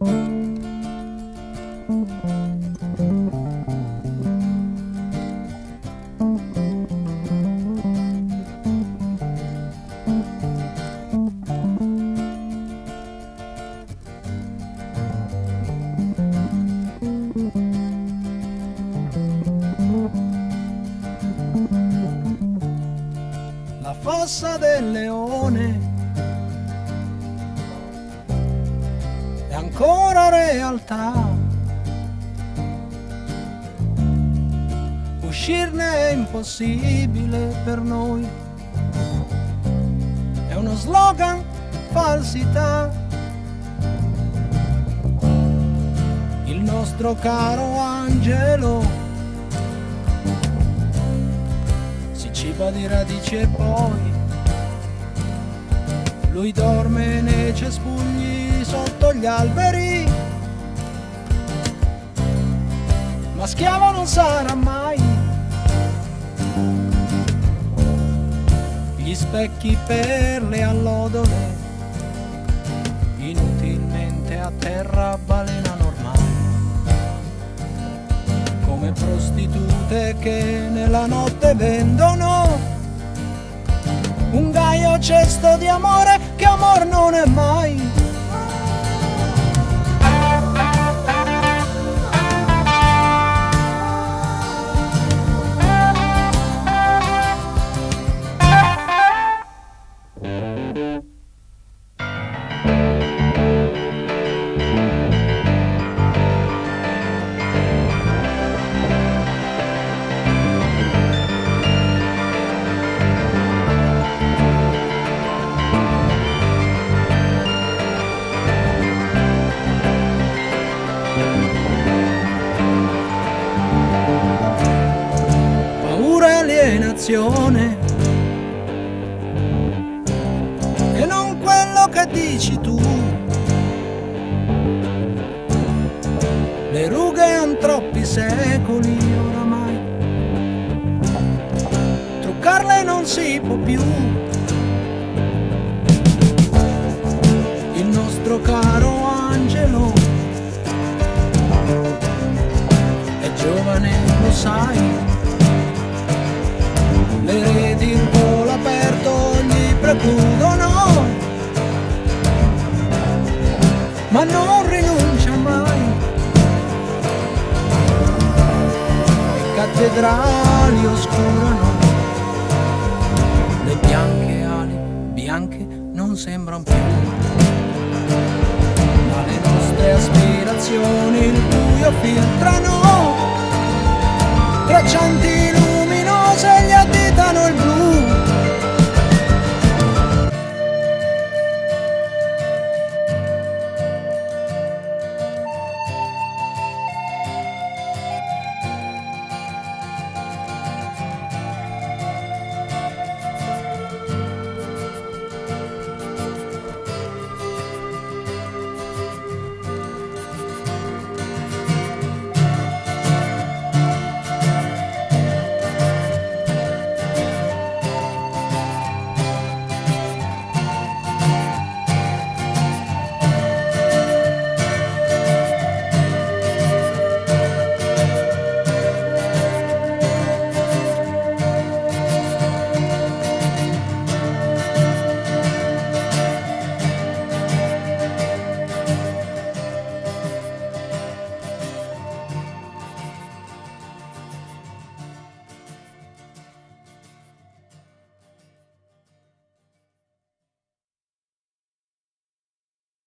La fossa del leone ancora realtà. Uscirne è impossibile per noi. È uno slogan, falsità. Il nostro caro angelo si ciba di radici e poi lui dorme nei cespugli sotto gli alberi. Ma schiavo non sarà mai. Gli specchi per le allodole, inutilmente a terra balenano ormai. Come prostitute che nella notte vendono un gaio cesto di amore che amor non è mai. Alienazione. E non quello che dici tu. Le rughe han troppi secoli oramai. Truccarle non si può più. Il nostro caro angelo è giovane, lo sai cattedrali oscurano, le bianche ali bianche non sembrano più. Ma le nostre aspirazioni il buio